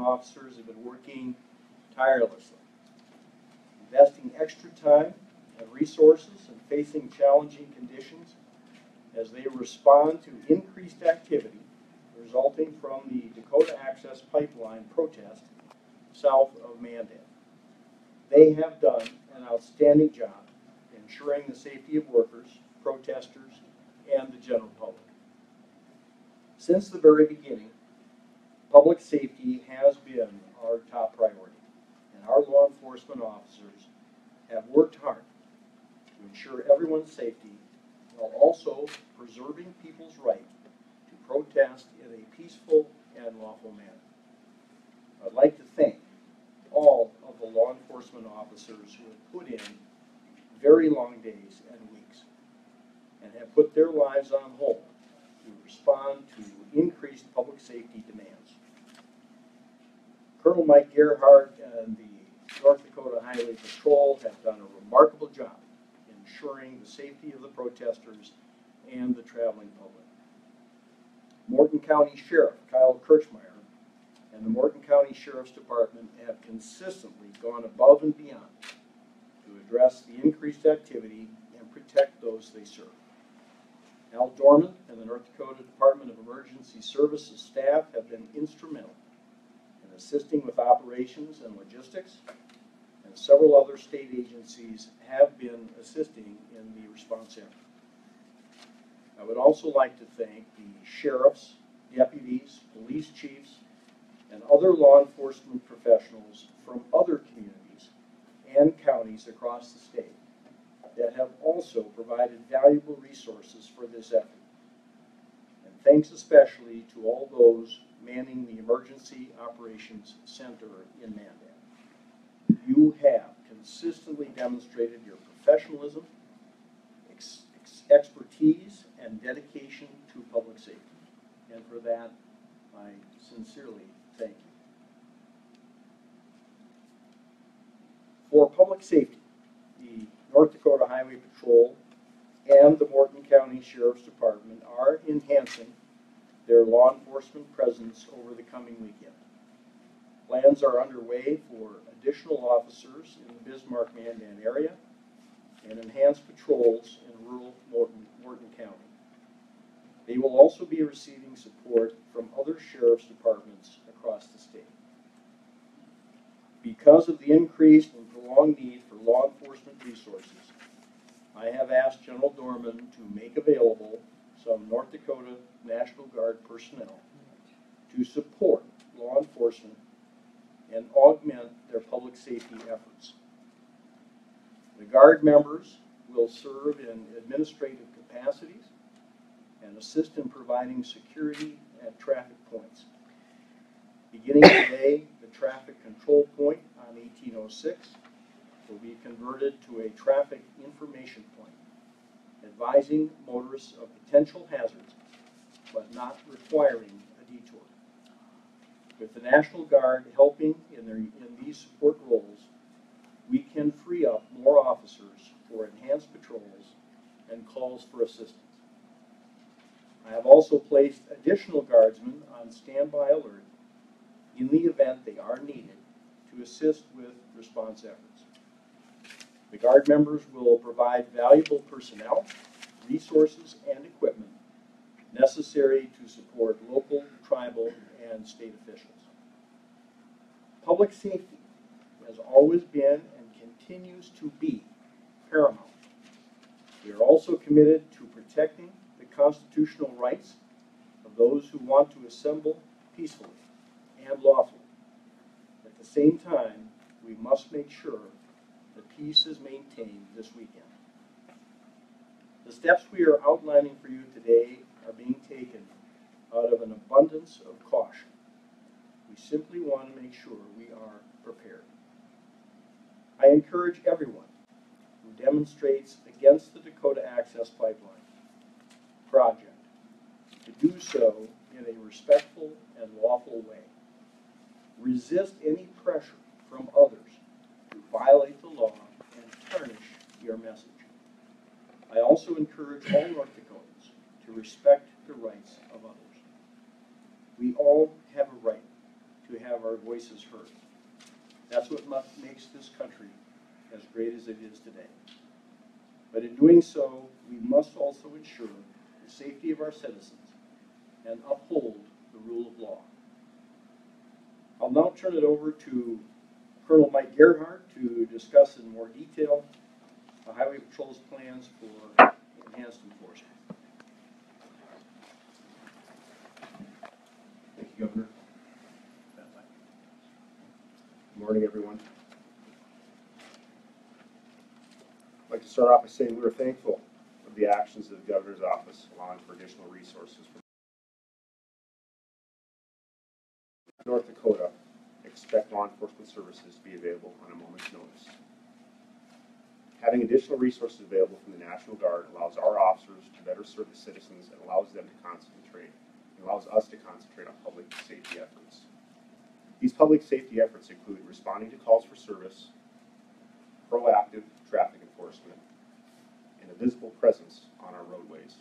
officers have been working tirelessly, investing extra time and resources and facing challenging conditions as they respond to increased activity resulting from the Dakota Access Pipeline protest south of Mandan. They have done an outstanding job ensuring the safety of workers, protesters, and the general public. Since the very beginning, public safety has been our top priority, and our law enforcement officers have worked hard to ensure everyone's safety while also preserving people's right to protest in a peaceful and lawful manner. I'd like to thank all of the law enforcement officers who have put in very long days and weeks and have put their lives on hold to respond to increased public safety. Colonel Mike Gerhart and the North Dakota Highway Patrol have done a remarkable job ensuring the safety of the protesters and the traveling public. Morton County Sheriff Kyle Kirchmeier and the Morton County Sheriff's Department have consistently gone above and beyond to address the increased activity and protect those they serve. Al Dohrmann and the North Dakota Department of Emergency Services staff have been instrumental in assisting with operations and logistics, and several other state agencies have been assisting in the response effort. I would also like to thank the sheriffs, deputies, police chiefs, and other law enforcement professionals from other communities and counties across the state that have also provided valuable resources for this effort. And thanks especially to all those manning the Emergency Operations Center in Mandan. You have consistently demonstrated your professionalism, ex- ex- expertise, and dedication to public safety. And for that, I sincerely thank you. For public safety, the North Dakota Highway Patrol and the Morton County Sheriff's Department are enhancing their law enforcement presence over the coming weekend. Plans are underway for additional officers in the Bismarck-Mandan area and enhanced patrols in rural Morton, Morton County. They will also be receiving support from other sheriff's departments across the state. Because of the increased and prolonged need for law enforcement resources, I have asked General Dohrmann to make available some North Dakota National Guard personnel to support law enforcement and augment their public safety efforts. The Guard members will serve in administrative capacities and assist in providing security at traffic points. Beginning today, the traffic control point on eighteen oh six will be converted to a traffic information point, advising motorists of potential hazards, not requiring a detour. With the National Guard helping in their, in these support roles, we can free up more officers for enhanced patrols and calls for assistance. I have also placed additional guardsmen on standby alert in the event they are needed to assist with response efforts. The Guard members will provide valuable personnel, resources, and equipment necessary to support local, tribal, and state officials. Public safety has always been and continues to be paramount. We are also committed to protecting the constitutional rights of those who want to assemble peacefully and lawfully. At the same time, we must make sure that peace is maintained this weekend. The steps we are outlining for you today out of an abundance of caution. We simply want to make sure we are prepared. I encourage everyone who demonstrates against the Dakota Access Pipeline project to do so in a respectful and lawful way. Resist any pressure from others to violate the law and tarnish your message. I also encourage all North Dakotans to respect the rights of others we all have a right to have our voices heard. That's what makes this country as great as it is today. But in doing so, we must also ensure the safety of our citizens and uphold the rule of law. I'll now turn it over to Colonel Mike Gerhart to discuss in more detail the Highway Patrol's plans for enhanced enforcement. Thank you, Governor. Good morning, everyone. I'd like to start off by saying we are thankful of the actions of the Governor's office allowing for additional resources. for North Dakota, expect law enforcement services to be available on a moment's notice. Having additional resources available from the National Guard allows our officers to better serve the citizens and allows them to concentrate, and allows us to concentrate on public safety efforts. These public safety efforts include responding to calls for service, proactive traffic enforcement, and a visible presence on our roadways.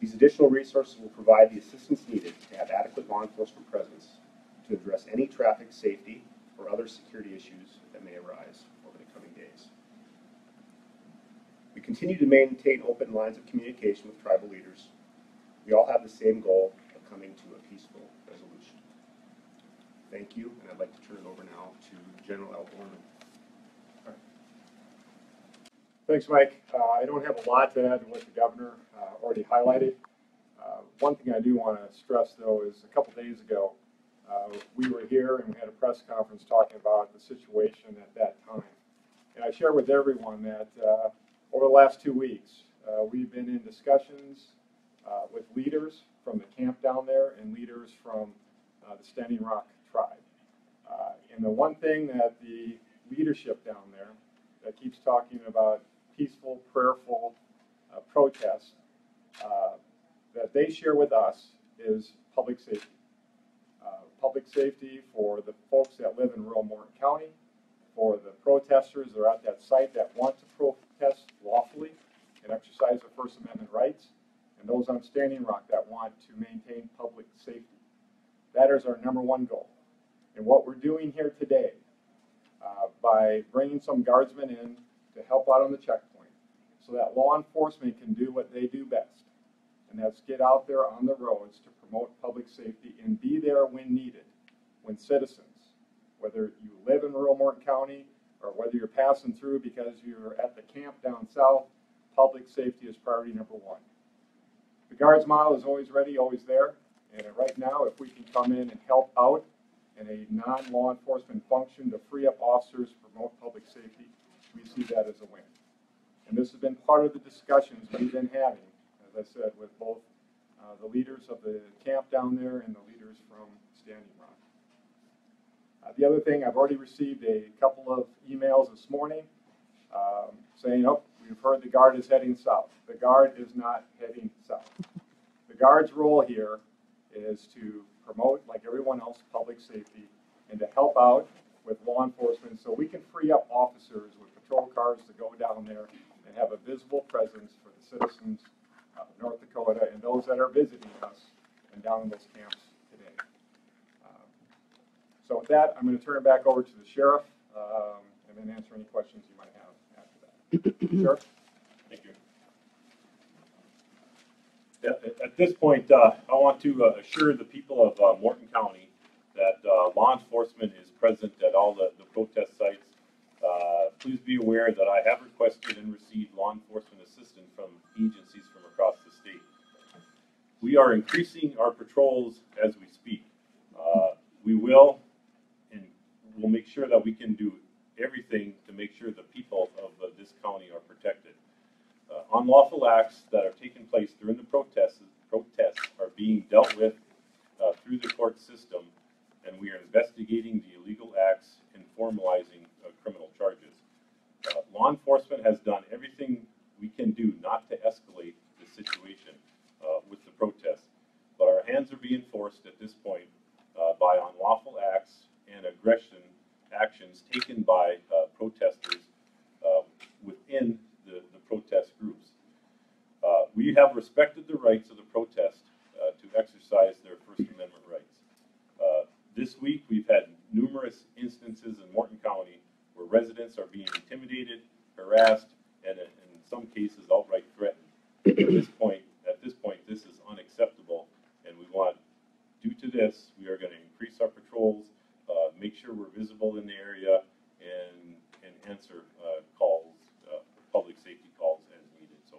These additional resources will provide the assistance needed to have adequate law enforcement presence to address any traffic safety or other security issues that may arise over the coming days. We continue to maintain open lines of communication with tribal leaders. We all have the same goal of coming to a peaceful resolution. Thank you, and I'd like to turn it over now to General Al Dohrmann. Thanks, Mike. Uh, I don't have a lot to add to what the governor uh, already highlighted. Uh, One thing I do want to stress, though, is a couple days ago, uh, we were here and we had a press conference talking about the situation at that time. And I share with everyone that uh, over the last two weeks, uh, we've been in discussions with leaders from the camp down there and leaders from the Standing Rock tribe. And the one thing that the leadership down there that keeps talking about peaceful, prayerful uh, protest uh, that they share with us is public safety. Uh, public safety for the folks that live in rural Morton County, for the protesters that are at that site that want to protest lawfully and exercise their First Amendment rights, and those on Standing Rock that want to maintain public safety. That is our number one goal. And what we're doing here today uh, by bringing some guardsmen in to help out on the checkpoint so that law enforcement can do what they do best. And that's get out there on the roads to promote public safety and be there when needed, when citizens, whether you live in rural Morton County or whether you're passing through because you're at the camp down south, public safety is priority number one. The guards model is always ready, always there. And right now, if we can come in and help out in a non-law enforcement function to free up officers to promote public safety, we see that as a win. And this has been part of the discussions we've been having, as I said, with both uh, the leaders of the camp down there and the leaders from Standing Rock. Uh, the other thing, I've already received a couple of emails this morning um, saying, oh, we've heard the guard is heading south. The guard is not heading south. The guard's role here is to promote, like everyone else, public safety and to help out with law enforcement so we can free up officers with patrol cars to go down there and have a visible presence for the citizens of North Dakota and those that are visiting us and down in those camps today. Um, So with that, I'm going to turn it back over to the sheriff um, and then answer any questions you might have after that. Sheriff? Thank you. At, at this point, uh, I want to uh, assure the people of uh, Morton County that uh, law enforcement is present at all the, the protest sites. Uh, please be aware that I have requested and received law enforcement assistance from agencies from across the state. We are increasing our patrols as we speak. Uh, we will, and we'll make sure that we can do everything to make sure the people of uh, this county are protected. Uh, unlawful acts that are taking place during the protests, protests are being dealt with uh, through the court system, and we are investigating the illegal acts and formalizing criminal charges. Uh, law enforcement has done everything we can do not to escalate the situation uh, with the protests, but our hands are being forced at this point uh, by unlawful acts and aggression actions taken by uh, protesters uh, within the, the protest groups. Uh, we have respected the rights of the protest uh, to exercise their First this week, we've had numerous instances in Morton County where residents are being intimidated, harassed, and in in some cases outright threatened. At this point, at this point, this is unacceptable, and we want, this, we are gonna increase our patrols, uh, make sure we're visible in the area, and, and answer, uh, calls, uh, public safety calls as needed, so.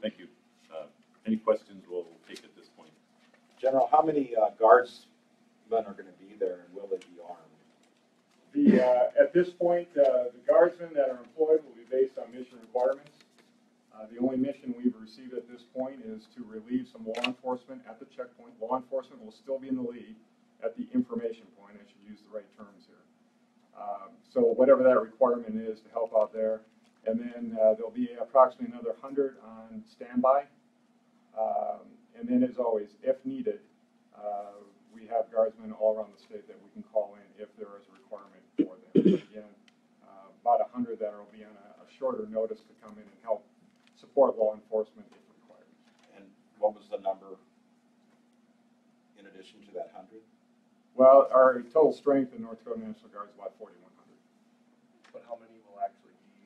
Thank you. Uh, any questions we'll take at this point. General, how many uh, guardsmen are gonna be there and will they be armed? The, uh, at this point, uh, the guardsmen that are employed will be based on mission requirements. Uh, the only mission we've received at this point is to relieve some law enforcement at the checkpoint. Law enforcement will still be in the lead at the information point. I should use the right terms here. Um, so whatever that requirement is to help out there. And then, uh, there'll be approximately another hundred on standby. Um, and then as always, if needed, uh, we have guardsmen all around the state that we can call in if there is a requirement for them. Again, uh, about a hundred that will be on a, a shorter notice to come in and help support law enforcement if required. And what was the number in addition to that hundred? Well, our total strength in North Dakota National Guard is about forty-one hundred. But how many will actually be,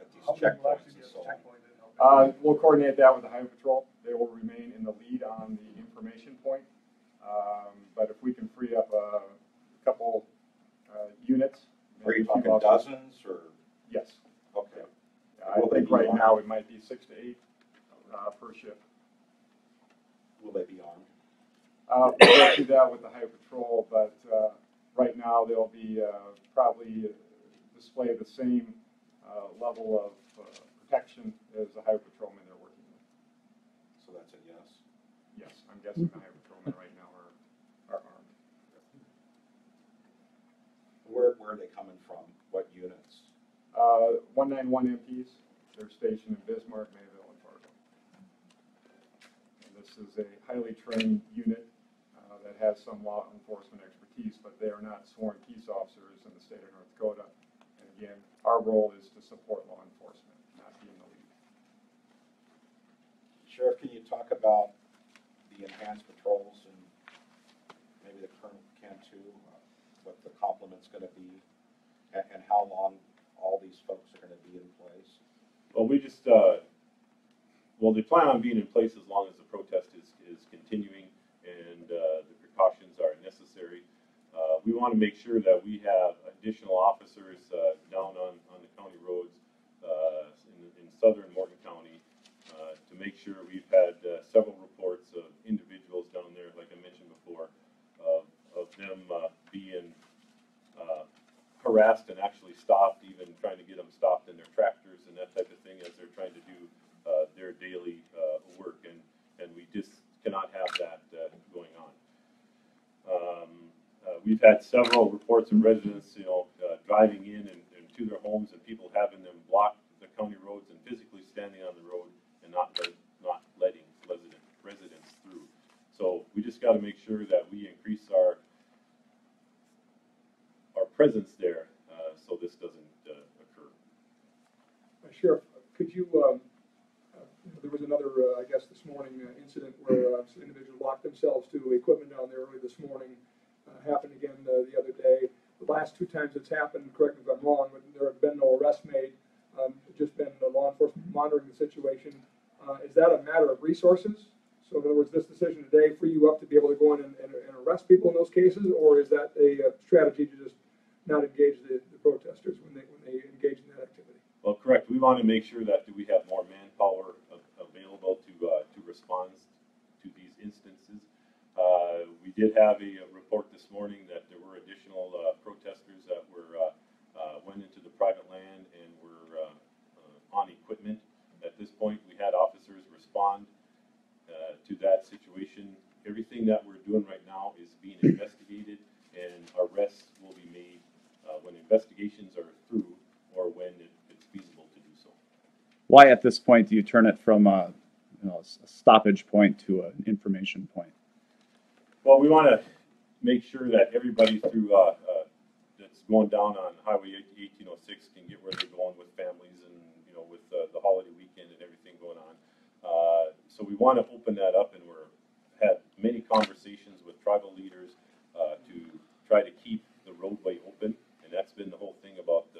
At these how many will checkpoints actually and be at so the on? checkpoint and how Uh, we'll coordinate that with the Highway Patrol. They will remain in the lead on the information point. Um, but if we can free up a couple, uh, units. Are you maybe a talking officers- dozens or, Yes. okay, I Will they think be right armed? now it might be six to eight, uh, per shift. will they be armed? Uh, we'll go through that with the highway patrol, but, uh, right now they'll be, uh, probably display the same, uh, level of, uh, protection as the highway patrolmen they're working with. So that's a yes. Yes, I'm guessing the highway patrolmen right now are, are armed. Where, where are they coming from? What units? Uh, one nine one MPs, they're stationed in Bismarck, Mayville, and Fargo. And this is a highly trained unit, that has some law enforcement expertise, but they are not sworn peace officers in the state of North Dakota. And again, our role is to support law enforcement, not be in the lead. Sheriff, can you talk about the enhanced patrols and maybe the colonel can too? uh, What the complement's gonna be and, and how long all these folks are gonna be in place? Well, we just, uh, well, they plan on being in place as long as the protest is, is continuing and, uh, the precautions are necessary. Uh, we want to make sure that we have additional officers, uh, down on, on the county roads, uh, in, in southern Morton County, uh, to make sure we've had, several reports of individuals down there, like I mentioned before, of, of them, being, harassed and actually stopped, even trying to get them stopped in their tractors and that type of thing as they're trying to do uh, their daily uh, work, and and we just cannot have that uh, going on. Um, uh, we've had several reports of residents, you know, uh, driving in and, and to their homes, and people having them block the county roads and physically standing on the road and not let, not letting resident residents through. So we just got to make sure that we increase our our presence there, uh, so this doesn't, uh, occur. Uh, Sheriff, could you, um, uh, there was another, uh, I guess this morning, incident where, some individuals locked themselves to equipment down there early this morning. Happened again, uh, the other day. The last two times it's happened, correct me if I'm wrong, but there have been no arrests made. Um, just been the law enforcement monitoring the situation. Uh, is that a matter of resources? So in other words, this decision today free you up to be able to go in and, and, and arrest people in those cases? Or is that a, uh strategy to just not engage the, the protesters when they, when they engage in that activity? Well, correct, we want to make sure that we have more manpower available to, uh, to respond to these instances. Uh, we did have a, a report this morning that there were additional, uh, protesters that were, uh, uh, went into the private land and were, uh, on equipment. At this point, we had officers respond, uh, to that situation. Everything that we're doing right now is being investigated and arrests will be made, uh, when investigations are through or when it, it's feasible to do so. why at this point do you turn it from a, you know, a stoppage point to an information point? Well, we want to make sure that everybody through uh, uh, that's going down on Highway 1806 can get where they're going with families and you know with uh, the holiday weekend and everything going on. Uh, so we want to open that up, and we're had many conversations with tribal leaders uh, to try to keep the roadway open, and that's been the whole thing about